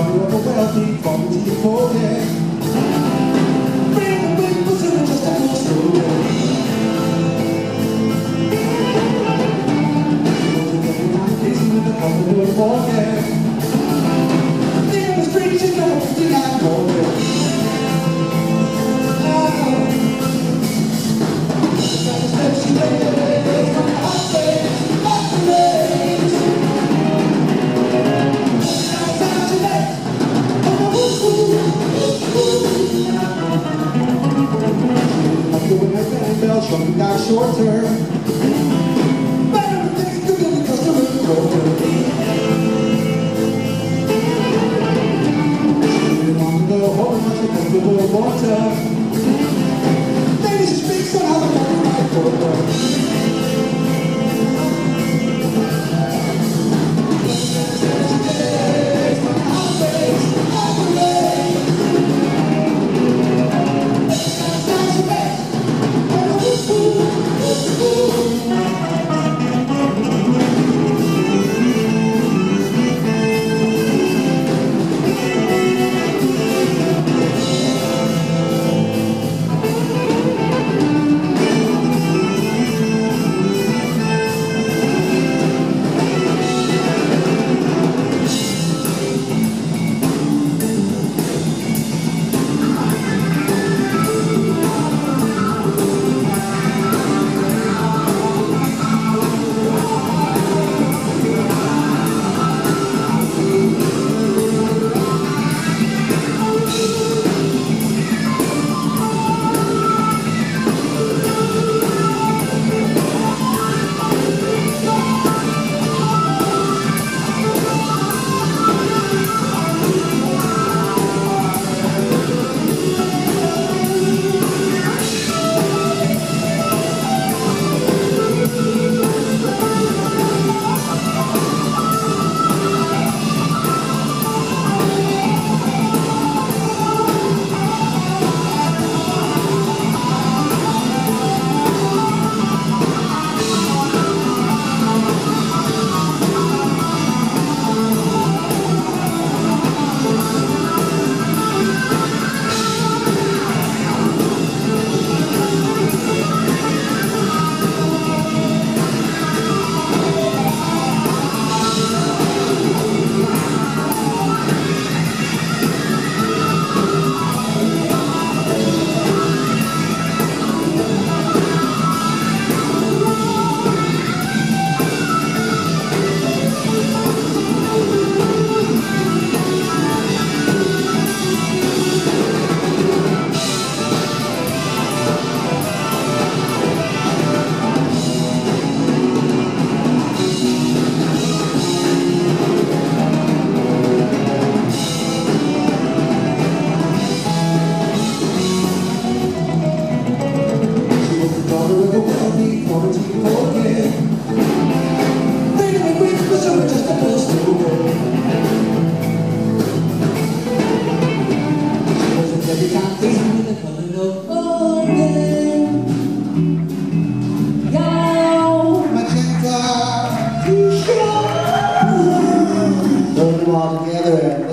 sorrow of a wealthy, poverty, forget. Truck got shorter. Better things to do because the river colder. She want to go home the water. Maybe she speaks on how the money might for Throw them all together